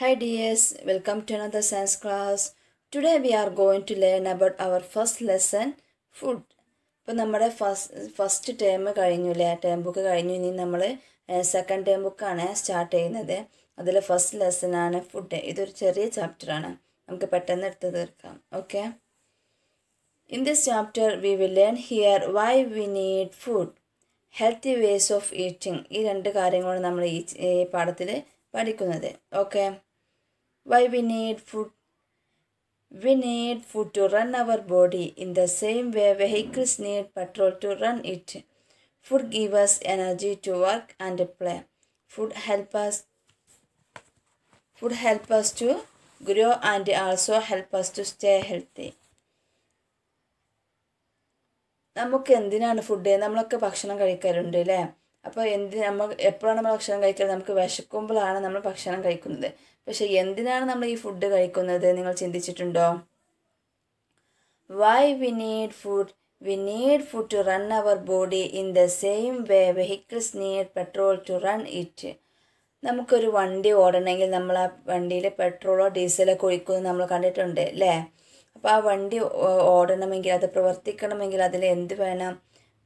Hi dears, welcome to another science class. Today we are going to learn about our first lesson, food. ഇപ്പോൾ നമ്മുടെ first first term കഴിഞ്ഞു അല്ലേ term book കഴിഞ്ഞു. ഇനി നമ്മൾ second term ബുക്കാണ് start ചെയ്യുന്നത്. അതിൽ ഫസ്റ്റ് ലെസ്സനാണ് ഫുഡ് ഇതൊരു ചെറിയ ചാപ്റ്ററാണ് നമുക്ക് പെട്ടെന്ന് എടുത്ത് തീർക്കാം. Okay in this chapter we will learn here why we need food healthy ways of eating ഈ രണ്ട് കാര്യങ്ങളാണ് നമ്മൾ ഈ പാഠത്തിൽ പഠിക്കുന്നത്. Okay why we need food we need food to run our body in the same way vehicles need petrol to run it food give us energy to work and play food help us food help us to grow and also help us to stay healthy നമുക്ക് എന്തിനാണ് food നമ്മളൊക്കെ ഭക്ഷണം കഴിക്കാറുണ്ട് അല്ലേ അപ്പോൾ എന്ത് നമ്മൾ എപ്പോഴാണ് നമ്മൾ ഭക്ഷണം കഴിക്കുന്നത് നമുക്ക് വിശക്കുമ്പോഴാണ് നമ്മൾ ഭക്ഷണം കഴിക്കുന്നത്. പക്ഷേ എന്തിനാണ് നമ്മൾ ഈ ഫുഡ് കഴിക്കുന്നത്? നിങ്ങൾ ചിന്തിച്ചിട്ടുണ്ടോ? Why we need food we need food to run our body in the same way vehicles need petrol to run it നമുക്കൊരു വണ്ടി ഓടണമെങ്കിൽ നമ്മൾ ആ വണ്ടിയിൽ പെട്രോളോ ഡീസലോ ഒഴിക്കുന്നത് നമ്മൾ കണ്ടിട്ടുണ്ട് അല്ലേ? അപ്പോൾ ആ വണ്ടി ഓടണമെങ്കിൽ അത് പ്രവർത്തിക്കണമെങ്കിൽ അതിൽ എന്ത് വേണം?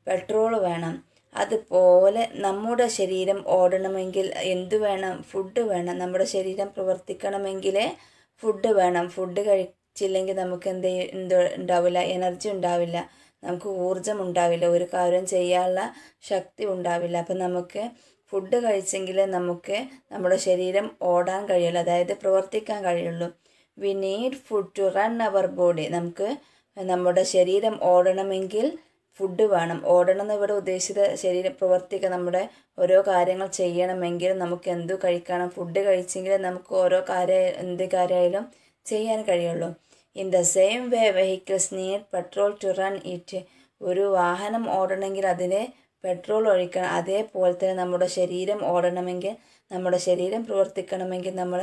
പെട്രോൾ വേണം. അതുപോലെ നമ്മുടെ ശരീരം ഓടണമെങ്കിൽ എന്തു വേണം? ഫുഡ് വേണം. നമ്മുടെ ശരീരം പ്രവർത്തിക്കണമെങ്കിൽ ഫുഡ് വേണം. ഫുഡ് കഴിച്ചില്ലെങ്കിൽ നമുക്ക് എന്ത് ഉണ്ടാവില്ല? എനർജി ഉണ്ടാവില്ല. നമുക്ക് ഊർജം ഉണ്ടാവില്ല. ഒരു കാര്യം ചെയ്യാനുള്ള ശക്തി ഉണ്ടാവില്ല. അപ്പം നമുക്ക് ഫുഡ് കഴിച്ചെങ്കിൽ നമുക്ക് നമ്മുടെ ശരീരം ഓടാൻ കഴിയുള്ളൂ. അതായത് പ്രവർത്തിക്കാൻ കഴിയുള്ളൂ. We need food to run our body നമുക്ക് നമ്മുടെ ശരീരം ഓടണമെങ്കിൽ ഫുഡ് വേണം. ഓടണം എന്ന് ഇവിടെ ഉദ്ദേശിത ശരീര പ്രവർത്തിക്കുക നമ്മുടെ ഓരോ കാര്യങ്ങൾ ചെയ്യണമെങ്കിൽ നമുക്ക് എന്തു കഴിക്കണം? ഫുഡ് കഴിച്ചെങ്കിൽ നമുക്ക് ഓരോ കാര്യം എന്ത് കാര്യമായാലും ചെയ്യാൻ കഴിയുള്ളൂ. In the same way vehicles need petrol to run it ഒരു വാഹനം ഓടണമെങ്കിൽ അതിന് പെട്രോൾ ഒഴിക്കണം. അതേപോലെ തന്നെ നമ്മുടെ ശരീരം ഓടണമെങ്കിൽ നമ്മുടെ ശരീരം പ്രവർത്തിക്കണമെങ്കിൽ നമ്മൾ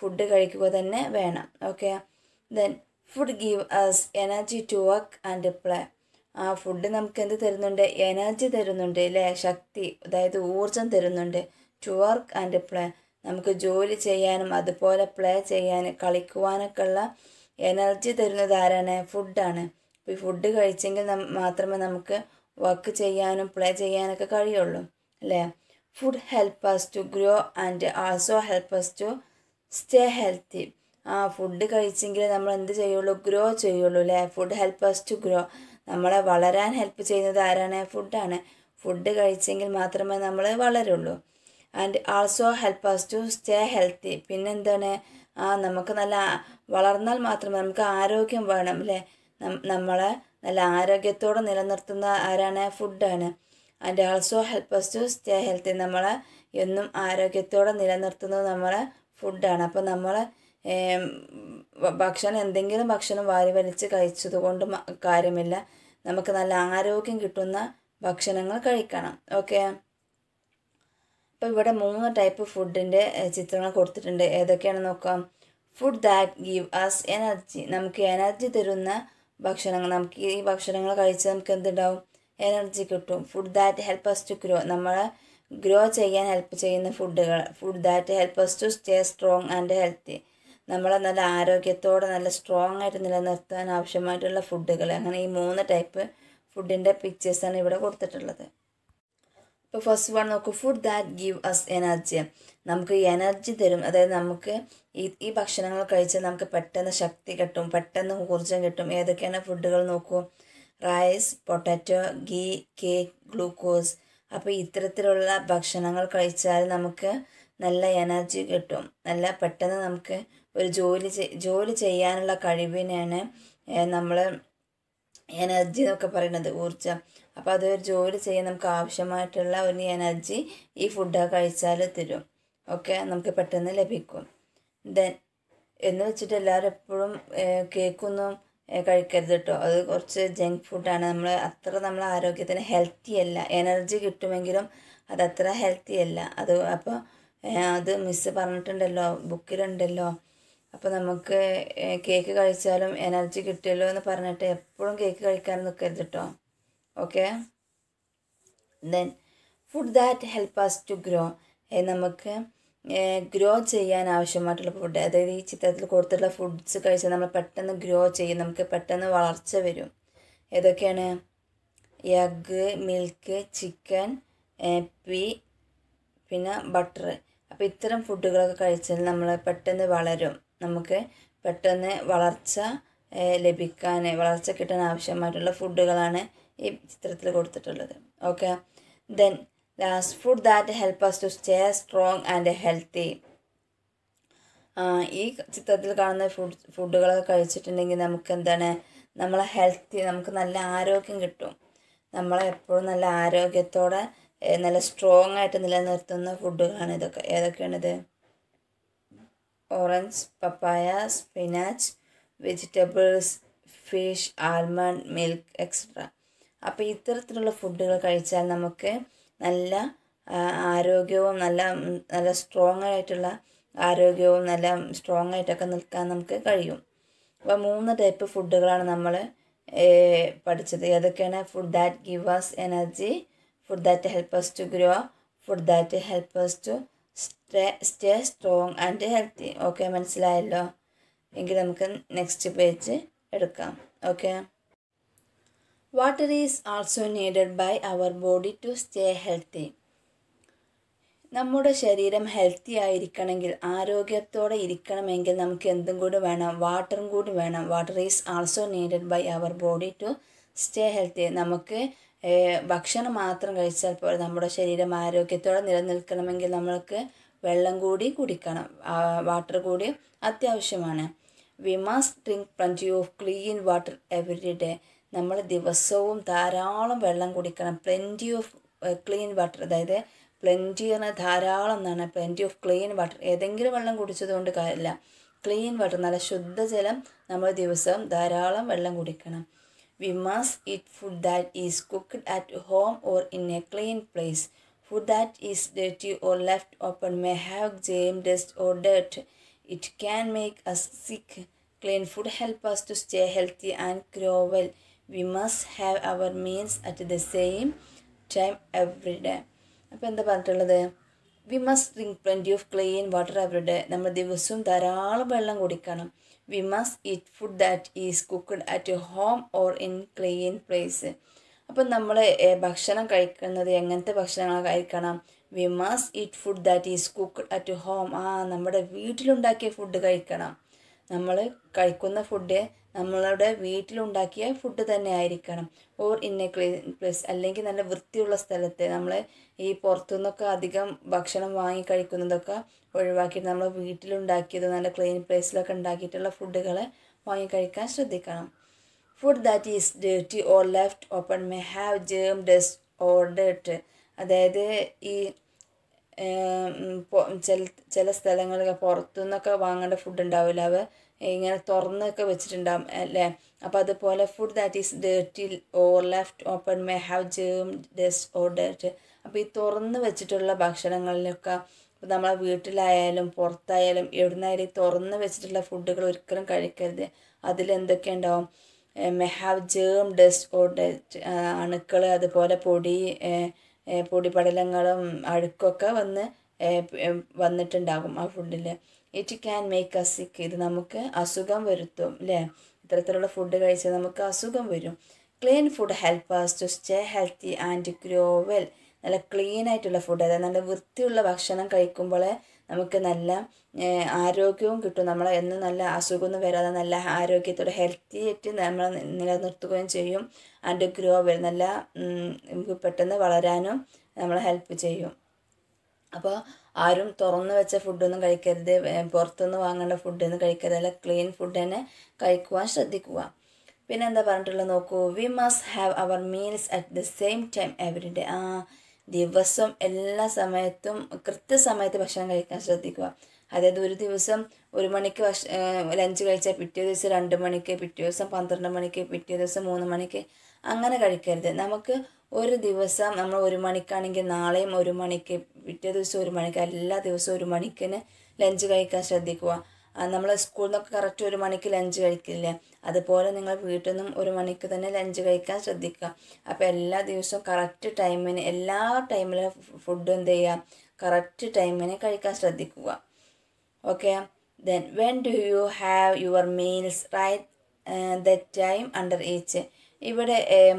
ഫുഡ് കഴിക്കുക തന്നെ വേണം. Okay then food give us energy to work and play ആ ഫുഡ് നമുക്ക് എന്ത് തരുന്നുണ്ട്? എനർജി തരുന്നുണ്ട് അല്ലേ? ശക്തി അതായത് ഊർജം തരുന്നുണ്ട്. ടു വർക്ക് ആൻഡ് പ്ലേ നമുക്ക് ജോലി ചെയ്യാനും അതുപോലെ പ്ലേ ചെയ്യാനും കളിക്കുവാനൊക്കെ ഉള്ള എനർജി തരുന്നത് ആരാണ്? ഫുഡാണ് ഈ ഫുഡ് കഴിച്ചെങ്കിൽ മാത്രമേ നമുക്ക് വർക്ക് ചെയ്യാനും പ്ലേ ചെയ്യാനൊക്കെ കഴിയുള്ളൂ അല്ലേ? Food help us to grow and also help us to stay healthy ആ ഫുഡ് കഴിച്ചെങ്കിൽ നമ്മൾ എന്ത് ചെയ്യുള്ളൂ? ഗ്രോ ചെയ്യുള്ളൂ അല്ലേ? Food help us to grow നമ്മളെ വളരാൻ ഹെൽപ്പ് ചെയ്യുന്നത് ആരാണ്? ഫുഡാണ് ഫുഡ് കഴിച്ചെങ്കിൽ മാത്രമേ നമ്മൾ വളരുള്ളൂ. And also help us to stay healthy പിന്നെന്താണ്? ആ നമുക്ക് നല്ല വളർന്നാൽ മാത്രമേ നമുക്ക് ആരോഗ്യം വേണം അല്ലേ? നമ്മളെ നല്ല ആരോഗ്യത്തോടെ നിലനിർത്തുന്ന ആരാണ്? ഫുഡാണ് and also help us to stay healthy നമ്മളെ എന്നും ആരോഗ്യത്തോടെ നിലനിർത്തുന്നത് നമ്മളെ ഫുഡാണ് അപ്പോൾ നമ്മൾ ഭക്ഷണം എന്തെങ്കിലും ഭക്ഷണം വാരി വലിച്ച് കഴിച്ചത് കൊണ്ട് കാര്യമില്ല. നമുക്ക് നല്ല ആരോഗ്യം കിട്ടുന്ന ഭക്ഷണങ്ങൾ കഴിക്കണം. ഓക്കെ അപ്പോൾ ഇവിടെ മൂന്ന് ടൈപ്പ് ഫുഡിന്റെ ചിത്രങ്ങൾ കൊടുത്തിട്ടുണ്ട്. ഏതൊക്കെയാണെന്ന് നോക്കാം. Food that give us energy നമുക്ക് എനർജി തരുന്ന ഭക്ഷണങ്ങൾ. നമുക്ക് ഈ ഭക്ഷണങ്ങൾ കഴിച്ചാൽ നമുക്ക് എന്തുണ്ടാവും? എനർജി കിട്ടും. Food that help us to grow നമ്മളെ ഗ്രോ ചെയ്യാൻ ഹെൽപ്പ് ചെയ്യുന്ന ഫുഡുകൾ food that help us to stay strong and healthy നമ്മളെ നല്ല ആരോഗ്യത്തോടെ നല്ല സ്ട്രോങ് ആയിട്ട് നിലനിർത്താൻ ആവശ്യമായിട്ടുള്ള ഫുഡുകൾ അങ്ങനെ ഈ മൂന്ന് ടൈപ്പ് ഫുഡിന്റെ പിക്ചേഴ്സാണ് ഇവിടെ കൊടുത്തിട്ടുള്ളത്. ഇപ്പോൾ ഫസ്റ്റ് വൺ നോക്കൂ. Food that give us energy നമുക്ക് എനർജി തരും. അതായത് നമുക്ക് ഈ ഈ ഭക്ഷണങ്ങൾ കഴിച്ചാൽ നമുക്ക് പെട്ടെന്ന് ശക്തി കിട്ടും പെട്ടെന്ന് ഊർജം കിട്ടും. ഏതൊക്കെയാണ് ഫുഡുകൾ നോക്കൂ. Rice potato ghee cake glucose അപ്പോൾ ഇത്തരത്തിലുള്ള ഭക്ഷണങ്ങൾ കഴിച്ചാൽ നമുക്ക് നല്ല എനർജി കിട്ടും. നല്ല പെട്ടെന്ന് നമുക്ക് ഒരു ജോലി ജോലി ചെയ്യാനുള്ള കഴിവിനെയാണ് നമ്മൾ എനർജി എന്നൊക്കെ പറയുന്നത് ഊർജം. അപ്പോൾ അതൊരു ജോലി ചെയ്യാൻ നമുക്ക് ആവശ്യമായിട്ടുള്ള ഒരു എനർജി ഈ ഫുഡ് കഴിച്ചാൽ തരും. ഓക്കെ നമുക്ക് പെട്ടെന്ന് ലഭിക്കും. ദെൻ എന്ന് വെച്ചിട്ട് എല്ലാവരും എപ്പോഴും കേക്കൊന്നും കഴിക്കരുത് കേട്ടോ അത് കുറച്ച് ജങ്ക് ഫുഡാണ് നമ്മൾ അത്ര നമ്മൾ ആരോഗ്യത്തിന് ഹെൽത്തി അല്ല. എനർജി കിട്ടുമെങ്കിലും അത് അത്ര ഹെൽത്തി അല്ല. അത് അപ്പോൾ അത് മിസ്സ് പറഞ്ഞിട്ടുണ്ടല്ലോ ബുക്കിലുണ്ടല്ലോ അപ്പോൾ നമുക്ക് കേക്ക് കഴിച്ചാലും എനർജി കിട്ടുമല്ലോ എന്ന് പറഞ്ഞിട്ട് എപ്പോഴും കേക്ക് കഴിക്കാൻ നിൽക്കരുത് കേട്ടോ okay? Then food that help us to grow നമുക്ക് ഗ്രോ ചെയ്യാൻ ആവശ്യമായിട്ടുള്ള ഫുഡ് അതായത് ഈ ചിത്രത്തിൽ കൊടുത്തിട്ടുള്ള ഫുഡ്സ് കഴിച്ചാൽ നമ്മൾ പെട്ടെന്ന് ഗ്രോ ചെയ്യും നമുക്ക് പെട്ടെന്ന് വളർച്ച വരും. ഏതൊക്കെയാണ്? എഗ് മിൽക്ക് ചിക്കൻ പീ പിന്നെ ബട്ടർ അപ്പോൾ ഇത്തരം ഫുഡുകളൊക്കെ കഴിച്ചാൽ നമ്മൾ പെട്ടെന്ന് വളരും. നമുക്ക് പെട്ടെന്ന് വളർച്ച ലഭിക്കാൻ വളർച്ച കിട്ടാൻ ആവശ്യമായിട്ടുള്ള ഫുഡുകളാണ് ഈ ചിത്രത്തിൽ കൊടുത്തിട്ടുള്ളത്. Okay. Then last food that help us to stay strong and healthy ഈ ചിത്രത്തിൽ കാണുന്ന ഫുഡ് ഫുഡുകളൊക്കെ കഴിച്ചിട്ടുണ്ടെങ്കിൽ നമുക്ക് എന്താണ്? നമ്മളെ ഹെൽത്തി നമുക്ക് നല്ല ആരോഗ്യം കിട്ടും. നമ്മളെ എപ്പോഴും നല്ല ആരോഗ്യത്തോടെ നല്ല സ്ട്രോങ് ആയിട്ട് നിലനിർത്തുന്ന ഫുഡുകളാണ് ഇതൊക്കെ. ഏതൊക്കെയാണിത്? Orange papaya spinach vegetables fish almond milk etcetera അപ്പോൾ ഇത്തരത്തിലുള്ള ഫുഡുകൾ കഴിച്ചാൽ നമുക്ക് നല്ല ആരോഗ്യവും നല്ല നല്ല സ്ട്രോങ് ആയിട്ടുള്ള ആരോഗ്യവും നല്ല സ്ട്രോങ് ആയിട്ടൊക്കെ നിൽക്കാൻ നമുക്ക് കഴിയും. അപ്പോൾ മൂന്ന് ടൈപ്പ് ഫുഡുകളാണ് നമ്മൾ പഠിച്ചത്. ഏതൊക്കെയാണ്? Food that give us energy food that help us to grow food that help us to stay stay strong and healthy okay മനസ്സിലായല്ലോ? എങ്കിൽ നമുക്ക് നെക്സ്റ്റ് പേജ് എടുക്കാം. Okay water is also needed by our body to stay healthy നമ്മുടെ ശരീരം healthy ആയിരിക്കണമെങ്കിൽ ആരോഗ്യത്തോടെ ഇരിക്കണമെങ്കിൽ നമുക്ക് എന്തും കൂടി വേണം. വാട്ടറും കൂടി വേണം. Water is also needed by our body to stay healthy നമുക്ക് ഭക്ഷണം മാത്രം കഴിച്ചാൽ പോലെ നമ്മുടെ ശരീരം ആരോഗ്യത്തോടെ നിലനിൽക്കണമെങ്കിൽ നമ്മൾക്ക് വെള്ളം കൂടി കുടിക്കണം. വാട്ടർ കൂടി അത്യാവശ്യമാണ്. We must drink plenty of clean water every day നമ്മൾ ദിവസവും ധാരാളം വെള്ളം കുടിക്കണം. പ്ലെന്റി ഓഫ് ക്ലീൻ വാട്ടർ അതായത് പ്ലെന്റി എന്ന ധാരാളം എന്നാണ്. പ്ലെന്റി ഓഫ് ക്ലീൻ വാട്ടർ ഏതെങ്കിലും വെള്ളം കുടിച്ചതുകൊണ്ട് കാര്യമില്ല. ക്ലീൻ വാട്ടർ നല്ല ശുദ്ധജലം നമ്മൾ ദിവസവും ധാരാളം വെള്ളം കുടിക്കണം. we must eat food that is cooked at home or in a clean place food that is dirty or left open may have germs dust or dirt it can make us sick clean food help us to stay healthy and grow well we must have our meals at the same time every day അപ്പോൾ എന്താ പറഞ്ഞിട്ടുള്ളത് we must drink plenty of clean water day നമ്മൾ ദിവസവും ധാരാളം വെള്ളം കുടിക്കണം. We must eat food that is cooked at home or in clean place അപ്പം നമ്മൾ ഭക്ഷണം കഴിക്കുന്നത് എങ്ങനത്തെ ഭക്ഷണങ്ങൾ കഴിക്കണം? We must eat food that is cooked at home ആ നമ്മുടെ വീട്ടിലുണ്ടാക്കിയ ഫുഡ് കഴിക്കണം. നമ്മൾ കഴിക്കുന്ന ഫുഡ് നമ്മളുടെ വീട്ടിലുണ്ടാക്കിയ ഫുഡ് തന്നെ ആയിരിക്കണം. Or in a clean place അല്ലെങ്കിൽ നല്ല വൃത്തിയുള്ള സ്ഥലത്ത് നമ്മൾ ഈ പുറത്തുനിന്നൊക്കെ അധികം ഭക്ഷണം വാങ്ങി കഴിക്കുന്നതൊക്കെ ഒഴിവാക്കിയിട്ട് നമ്മൾ വീട്ടിലുണ്ടാക്കിയത് നല്ല ക്ലീൻ പ്ലേസിലൊക്കെ ഉണ്ടാക്കിയിട്ടുള്ള ഫുഡുകൾ വാങ്ങി കഴിക്കാൻ ശ്രദ്ധിക്കണം. Food that is dirty or left open may have germ dust or dirt അതായത് ഈ ചില ചില ചില പുറത്തു പുറത്തുനിന്നൊക്കെ വാങ്ങേണ്ട ഫുഡ് ഉണ്ടാവില്ല. അവ ഇങ്ങനെ തുറന്നൊക്കെ വെച്ചിട്ടുണ്ടാവും അല്ലേ? അപ്പോൾ അതുപോലെ food that is dirty or left open may have germ dust or dirt അപ്പോൾ ഈ തുറന്ന് വെച്ചിട്ടുള്ള ഭക്ഷണങ്ങളിലൊക്കെ ഇപ്പോൾ നമ്മളെ വീട്ടിലായാലും പുറത്തായാലും എവിടുന്നായാലും ഈ തുറന്ന് വെച്ചിട്ടുള്ള ഫുഡുകൾ ഒരിക്കലും കഴിക്കരുത്. അതിലെന്തൊക്കെ ഉണ്ടാവും? മെഹാവ് ജേം ഡസ്റ്റ് ഡസ്റ്റ് അണുക്കൾ അതുപോലെ പൊടി പൊടിപടലങ്ങളും അഴുക്കൊക്കെ വന്ന് വന്നിട്ടുണ്ടാകും ആ ഫുഡിൽ ഇറ്റ് ക്യാൻ മേക്ക് അ സിക്ക് ഇത് നമുക്ക് അസുഖം വരുത്തും അല്ലേ ഇത്തരത്തിലുള്ള ഫുഡ് കഴിച്ചാൽ നമുക്ക് അസുഖം വരും. Clean food help us to stay healthy and grow well നല്ല ക്ലീൻ ആയിട്ടുള്ള ഫുഡ് അതായത് നല്ല വൃത്തിയുള്ള ഭക്ഷണം കഴിക്കുമ്പോൾ നമുക്ക് നല്ല ആരോഗ്യവും കിട്ടും. നമ്മൾ എന്ന് നല്ല അസുഖമൊന്നും വരാതെ നല്ല ആരോഗ്യത്തോടെ ഹെൽത്തി ആയിട്ട് നമ്മൾ നിലനിർത്തുകയും ചെയ്യും. ആൻഡ് ഗ്രോ വരും നല്ല നമുക്ക് പെട്ടെന്ന് വളരാനും നമ്മളെ ഹെൽപ്പ് ചെയ്യും. അപ്പോൾ ആരും തുറന്നു വെച്ച ഫുഡൊന്നും കഴിക്കരുത്. പുറത്തുനിന്ന് വാങ്ങേണ്ട ഫുഡൊന്നും കഴിക്കരുത്. അല്ല ക്ലീൻ ഫുഡ് തന്നെ കഴിക്കുവാൻ ശ്രദ്ധിക്കുക. പിന്നെ എന്താ പറഞ്ഞിട്ടുള്ളത് നോക്കൂ. We must have our meals at the same time every day ആ ദിവസം എല്ലാ സമയത്തും കൃത്യസമയത്ത് ഭക്ഷണം കഴിക്കാൻ ശ്രദ്ധിക്കുക. അതായത് ഒരു ദിവസം ഒരു മണിക്ക് ഭക്ഷ ലഞ്ച് കഴിച്ചാൽ പിറ്റേ ദിവസം രണ്ട് മണിക്ക് പിറ്റേ ദിവസം പന്ത്രണ്ട് മണിക്ക് പിറ്റേ ദിവസം മൂന്ന് മണിക്ക് അങ്ങനെ കഴിക്കരുത്. നമുക്ക് ഒരു ദിവസം നമ്മൾ ഒരു മണിക്കാണെങ്കിൽ നാളെയും ഒരു മണിക്ക് പിറ്റേ ദിവസം ഒരു മണിക്ക് എല്ലാ ദിവസവും ഒരു മണിക്കിന് ലഞ്ച് കഴിക്കാൻ ശ്രദ്ധിക്കുക. നമ്മൾ സ്കൂളിൽ നിന്നൊക്കെ കറക്റ്റ് ഒരു മണിക്ക് ലഞ്ച് കഴിക്കില്ലേ? അതുപോലെ നിങ്ങൾ വീട്ടിൽ നിന്നും ഒരു മണിക്ക് തന്നെ ലഞ്ച് കഴിക്കാൻ ശ്രദ്ധിക്കുക. അപ്പോൾ എല്ലാ ദിവസവും കറക്റ്റ് ടൈമിന് എല്ലാ ടൈമിലും ഫുഡ് എന്ത് ചെയ്യുക? കറക്റ്റ് ടൈമിന് കഴിക്കാൻ ശ്രദ്ധിക്കുക. Okay? Then when do you have your meals write that time under each ഇവിടെ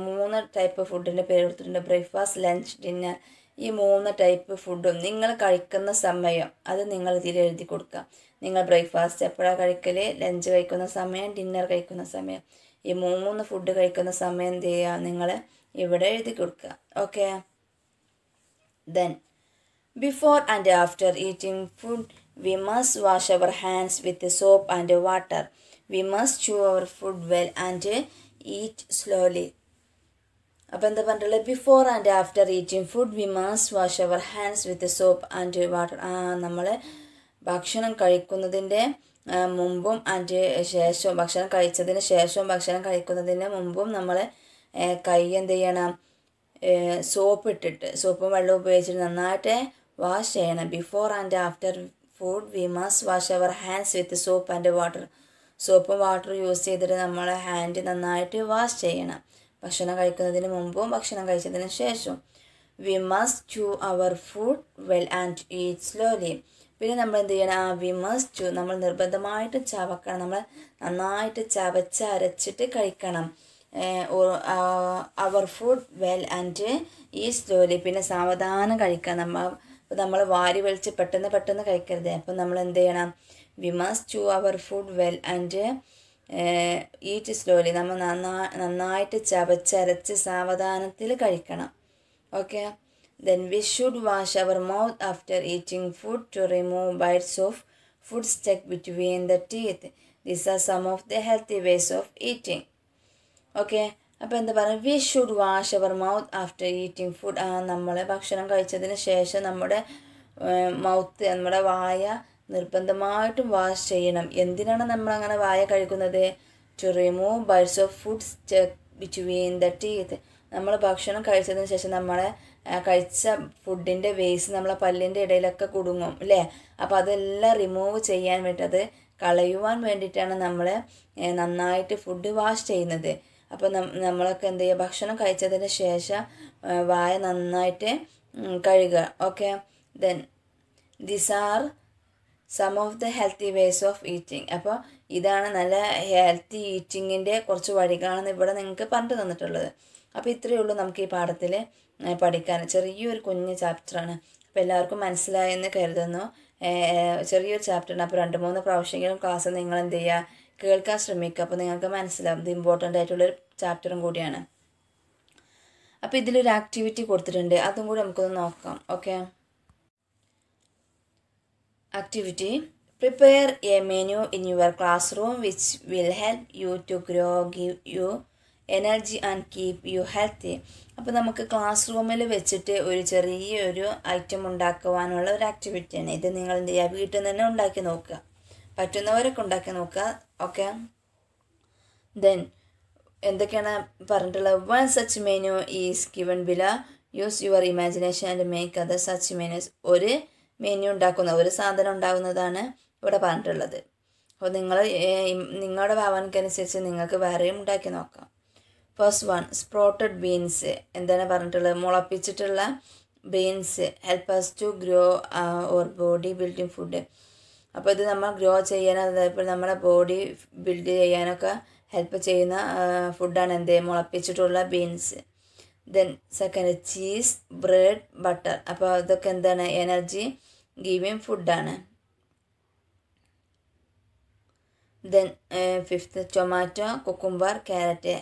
മൂന്ന് ടൈപ്പ് ഫുഡിന്റെ പേര് കൊടുത്തിട്ടുണ്ട്. ബ്രേക്ക്ഫാസ്റ്റ് ലഞ്ച് ഡിന്നർ ഈ മൂന്ന് ടൈപ്പ് ഫുഡും നിങ്ങൾ കഴിക്കുന്ന സമയം അത് നിങ്ങൾ ഇതിൽ എഴുതി കൊടുക്കുക. നിങ്ങൾ ബ്രേക്ക്ഫാസ്റ്റ് എപ്പോഴാണ് കഴിക്കൽ ലഞ്ച് കഴിക്കുന്ന സമയം ഡിന്നർ കഴിക്കുന്ന സമയം. ഈ മൂന്ന് ഫുഡ് കഴിക്കുന്ന സമയം എന്ത് ചെയ്യുക? നിങ്ങൾ ഇവിടെ എഴുതി കൊടുക്കുക. Okay then before and after eating food we must wash our hands with soap and water we must chew our food well and eat slowly അപ്പോൾ എന്താ പറഞ്ഞിട്ടുള്ളത്? Before and after eating food we must wash our hands with soap and water നമ്മൾ ഭക്ഷണം കഴിക്കുന്നതിന്റെ മുമ്പും അതിന്റെ ശേഷവും ഭക്ഷണം കഴിച്ചതിന് ശേഷവും ഭക്ഷണം കഴിക്കുന്നതിന് മുമ്പും നമ്മൾ കൈ എന്ത് ചെയ്യണം? സോപ്പ് ഇട്ടിട്ട് സോപ്പും വെള്ളവും ഉപയോഗിച്ചിട്ട് നന്നായിട്ട് വാഷ് ചെയ്യണം. Before and after food we must wash our hands with soap and water സോപ്പും വാട്ടറും യൂസ് ചെയ്തിട്ട് നമ്മൾ ഹാൻഡ് നന്നായിട്ട് വാഷ് ചെയ്യണം. ഭക്ഷണം കഴിക്കുന്നതിന് മുമ്പും ഭക്ഷണം കഴിച്ചതിന് ശേഷവും. We must chew our food well and eat slowly പിന്നെ നമ്മൾ എന്ത് ചെയ്യണം? ആ വി മസ്റ്റ് ടു നമ്മൾ നിർബന്ധമായിട്ട് ചവക്കണം. നമ്മൾ നന്നായിട്ട് ചവച്ച് അരച്ചിട്ട് കഴിക്കണം. Our food well and eat slowly പിന്നെ സാവധാനം കഴിക്കാം നമ്മൾ നമ്മൾ വാരി വലിച്ച് പെട്ടെന്ന് പെട്ടെന്ന് കഴിക്കരുത്. അപ്പം നമ്മൾ എന്ത് ചെയ്യണം? We must chew our food well and eat slowly നമ്മൾ നന്നാ നന്നായിട്ട് ചവച്ചരച്ച് സാവധാനത്തിൽ കഴിക്കണം. Okay then we should wash our mouth after eating food to remove bites of food stuck between the teeth. These are some of the healthy ways of eating. Okay അപ്പോൾ എന്താ പറയുക? We should wash our mouth after eating food നമ്മൾ ഭക്ഷണം കഴിച്ചതിന് ശേഷം നമ്മുടെ mouth നമ്മുടെ വായ നിർബന്ധമായിട്ടും വാഷ് ചെയ്യണം. എന്തിനാണ് നമ്മൾ അങ്ങനെ വായ കഴിക്കുന്നത് to remove bites of food between the teeth നമ്മൾ ഭക്ഷണം കഴിച്ചതിന് ശേഷം നമ്മളെ കഴിച്ച ഫുഡിന്റെ വേസ്റ്റ് നമ്മളെ പല്ലിന്റെ ഇടയിലൊക്കെ കുടുങ്ങും അല്ലേ അപ്പോൾ അതെല്ലാം റിമൂവ് ചെയ്യാൻ വേണ്ടി കളയുവാൻ വേണ്ടിയിട്ടാണ് നമ്മൾ നന്നായിട്ട് ഫുഡ് വാഷ് ചെയ്യുന്നത്. അപ്പോൾ നമ്മളൊക്കെ എന്ത് ചെയ്യുക? ഭക്ഷണം കഴിച്ചതിന് ശേഷം വായ നന്നായിട്ട് കഴുകുക. Okay then this are some of the healthy ways of eating അപ്പോൾ ഇതാണ് നല്ല ഹെൽത്തി ഈറ്റിങ്ങിന്റെ കുറച്ച് വഴികളാണ് ഇവിടെ നിങ്ങൾക്ക് പറഞ്ഞു തന്നിട്ടുള്ളത്. അപ്പോൾ ഇത്രയേ ഉള്ളൂ നമുക്ക് ഈ പാഠത്തിൽ പഠിക്കാൻ ചെറിയൊരു കുഞ്ഞ് ചാപ്റ്ററാണ് അപ്പോൾ എല്ലാവർക്കും മനസ്സിലായെന്ന് കരുതുന്നു. ചെറിയൊരു ചാപ്റ്ററാണ് അപ്പോൾ രണ്ട് മൂന്ന് പ്രാവശ്യമെങ്കിലും ക്ലാസ് നിങ്ങൾ എന്ത് ചെയ്യുക കേൾക്കാൻ ശ്രമിക്കുക. അപ്പോൾ നിങ്ങൾക്ക് മനസ്സിലാവും. ഇത് ഇമ്പോർട്ടന്റ് ആയിട്ടുള്ളൊരു ചാപ്റ്ററും കൂടിയാണ്. അപ്പോൾ ഇതിലൊരു ആക്ടിവിറ്റി കൊടുത്തിട്ടുണ്ട്. അതും കൂടി നമുക്കൊന്ന് നോക്കാം. Okay Activity. Prepare a menu in your classroom which will help you to grow, give you energy and keep you healthy അപ്പോൾ നമുക്ക് ക്ലാസ് റൂമിൽ വെച്ചിട്ട് ഒരു ചെറിയൊരു ഐറ്റം ഉണ്ടാക്കുവാനുള്ള ഒരു ആക്ടിവിറ്റിയാണ് ഇത് നിങ്ങൾ എന്ത് ചെയ്യുക? വീട്ടിൽ തന്നെ ഉണ്ടാക്കി നോക്കുക. പറ്റുന്നവരൊക്കെ ഉണ്ടാക്കി നോക്കുക. ഓക്കെ ദെൻ എന്തൊക്കെയാണ് പറഞ്ഞിട്ടുള്ളത്? One such menu is given below use your imagination and make other such menus ഒരു മെനു ഉണ്ടാക്കുന്ന ഒരു സാധനം ഉണ്ടാകുന്നതാണ് ഇവിടെ പറഞ്ഞിട്ടുള്ളത്. അപ്പോൾ നിങ്ങൾ നിങ്ങളുടെ ഭാവനക്കനുസരിച്ച് നിങ്ങൾക്ക് വേറെയും ഉണ്ടാക്കി നോക്കാം. ഫസ്റ്റ് വൺ സ്പ്രോട്ടഡ് ബീൻസ് എന്താണ് പറഞ്ഞിട്ടുള്ളത്? മുളപ്പിച്ചിട്ടുള്ള beans help us to grow or body building food അപ്പോൾ ഇത് നമ്മൾ ഗ്രോ ചെയ്യാൻ അതേപോലെ നമ്മുടെ ബോഡി ബിൽഡ് ചെയ്യാനൊക്കെ ഹെൽപ്പ് ചെയ്യുന്ന ഫുഡാണ് എന്ത്? മുളപ്പിച്ചിട്ടുള്ള beans then second cheese bread butter അപ്പോൾ അതൊക്കെ എന്താണ്? എനർജി ഗീവിങ് ഫുഡാണ് then fifth tomato cucumber carrot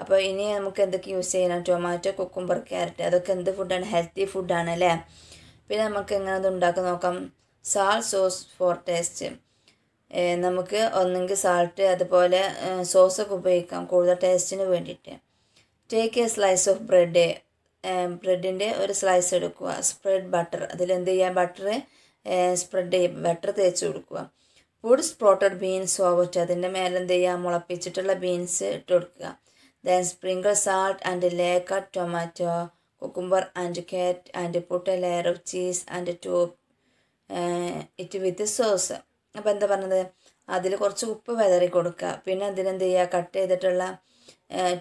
അപ്പോൾ ഇനി നമുക്ക് എന്തൊക്കെ യൂസ് ചെയ്യണം? ടൊമാറ്റോ കുക്കുംബർ ക്യാരറ്റ് അതൊക്കെ എന്ത് ഫുഡാണ് ഹെൽത്തി ഫുഡാണ് അല്ലേ? പിന്നെ നമുക്ക് എങ്ങനെ അത് ഉണ്ടാക്കി നോക്കാം? സാൾ സോസ് ഫോർ ടേസ്റ്റ് നമുക്ക് ഒന്നെങ്കിൽ സാൾട്ട് അതുപോലെ സോസൊക്കെ ഉപയോഗിക്കാം കൂടുതൽ ടേസ്റ്റിന് വേണ്ടിയിട്ട്. Take a slice of bread ബ്രെഡിന്റെ ഒരു സ്ലൈസ് എടുക്കുക. സ്പ്രെഡ് ബട്ടർ അതിൽ എന്ത് ചെയ്യുക ബട്ടർ സ്പ്രെഡ് ചെയ്യുക ബട്ടർ തേച്ച് കൊടുക്കുക. വുഡ് സ്പ്രോട്ടഡ് ബീൻസ് ഓവറ്റ് അതിന്റെ മേലെ എന്ത് ചെയ്യുക മുളപ്പിച്ചിട്ടുള്ള ബീൻസ് ഇട്ട് കൊടുക്കുക then sprinkle salt and lay cut tomato cucumber and cut and put layer of cheese and to it with sauce അപ്പോൾ എന്താ പറഞ്ഞത്? അതിൽ കുറച്ച് ഉപ്പ് വിതറി കൊടുക്കുക. പിന്നെ അതിനെന്ത് ചെയ്യുക? കട്ട് ചെയ്തിട്ടുള്ള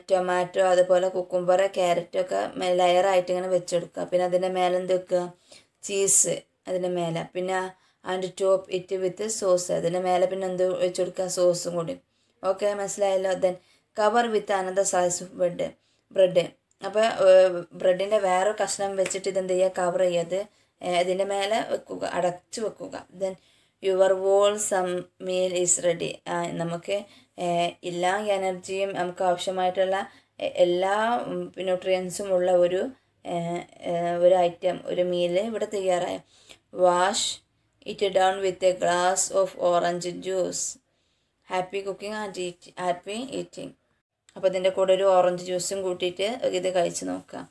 ടൊമാറ്റോ അതുപോലെ കുക്കുംബർ ക്യാരറ്റൊക്കെ ലെയറായിട്ട് ഇങ്ങനെ വെച്ചെടുക്കുക പിന്നെ അതിന്റെ മേലെ എന്ത് വെക്കുക? ചീസ് അതിന്റെ മേലെ. പിന്നെ and top it with sauce അതിന്റെ മേലെ പിന്നെ എന്ത് വെച്ച് കൊടുക്കുക? സോസും കൂടി. ഓക്കെ മനസ്സിലായല്ലോ? ദെൻ കവർ വിത്ത് അനന്ത സൈസ് ബ്രെഡ് ബ്രെഡ് അപ്പോൾ ബ്രെഡിന്റെ വേറെ കഷ്ണം വെച്ചിട്ട് ഇതെന്ത് ചെയ്യുക. കവർ ചെയ്യാത് ഇതിന്റെ മേലെ വെക്കുക. അടച്ചു വെക്കുക. Then your wholesome meal is ready നമുക്ക് എല്ലാ എനർജിയും നമുക്ക് ആവശ്യമായിട്ടുള്ള എല്ലാ ന്യൂട്രിയൻസും ഉള്ള ഒരു ഒരു ഐറ്റം ഒരു മീൽ ഇവിടെ തയ്യാറായി. Wash it down with a glass of orange juice happy cooking and eat happy eating അപ്പോൾ ഇതിന്റെ കൂടെ ഒരു ഓറഞ്ച് ജ്യൂസും കൂട്ടിയിട്ട് ഇത് കഴിച്ച് നോക്കാം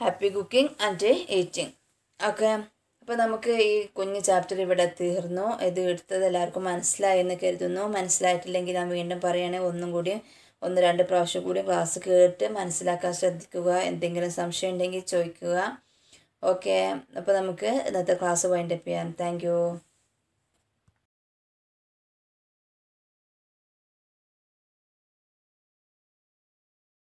happy cooking and eating okay അപ്പോൾ നമുക്ക് ഈ കുഞ്ഞ് ചാപ്റ്റർ ഇവിടെ തീർന്നു. ഇത് എടുത്തത് എല്ലാവർക്കും മനസ്സിലായി എന്ന് കരുതുന്നു. മനസ്സിലായിട്ടില്ലെങ്കിൽ ഞാൻ വീണ്ടും പറയണേ. ഒന്നും കൂടി ഒന്ന് രണ്ട് പ്രാവശ്യം കൂടി ക്ലാസ് കേട്ട് മനസ്സിലാക്കാൻ ശ്രദ്ധിക്കുക. എന്തെങ്കിലും സംശയം ഉണ്ടെങ്കിൽ ചോദിക്കുക. ഓക്കെ അപ്പോൾ നമുക്ക് ഇന്നത്തെ ക്ലാസ് വൈൻഡപ്പ് ചെയ്യാം. താങ്ക്